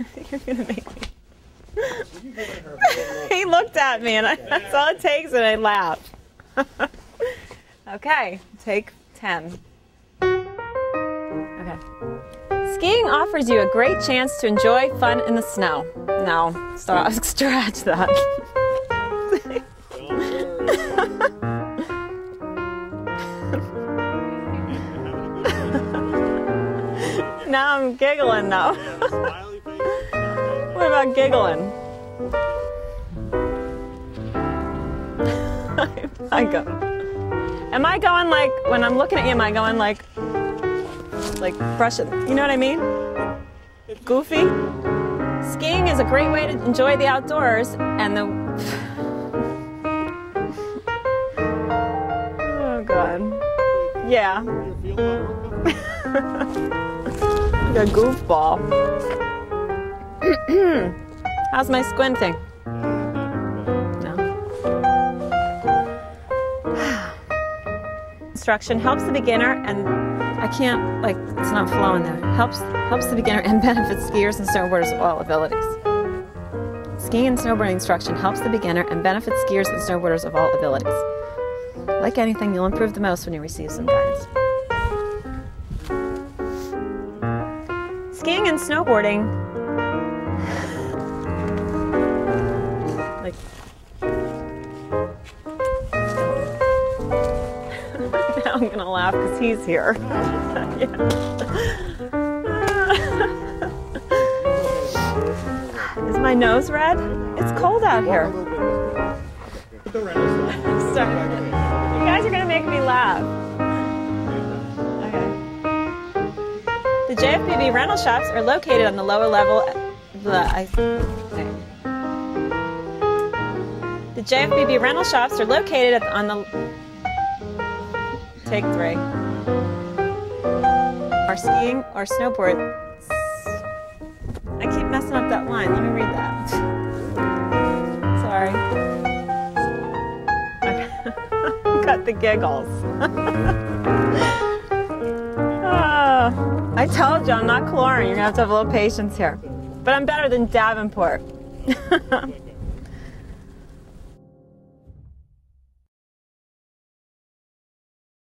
You're gonna make me. he looked at me, and I, that's all it takes, and I laughed. okay, take 10. Okay. Skiing offers you a great chance to enjoy fun in the snow. No, stop, scratch that. now I'm giggling though. About giggling? I go. Am I going like when I'm looking at you? Am I going like like brush it? You know what I mean? Goofy. Skiing is a great way to enjoy the outdoors and the. oh God. Yeah. like a goofball. How's my squinting? instruction helps the beginner and I can't like it's not flowing there. Helps helps the beginner and benefits skiers and snowboarders of all abilities. Skiing and snowboarding instruction helps the beginner and benefits skiers and snowboarders of all abilities. Like anything, you'll improve the most when you receive some guidance. Skiing and snowboarding like I'm gonna laugh because he's here. Is my nose red? It's cold out here. You guys are gonna make me laugh. Okay. The JFBB rental shops are located on the lower level. The, I, okay. The JFBB rental shops are located on the Take three. Or skiing or snowboard. I keep messing up that line. Let me read that. Sorry. Okay. Got the giggles. oh, I told you I'm not chlorine. You're gonna have to have a little patience here. But I'm better than Davenport.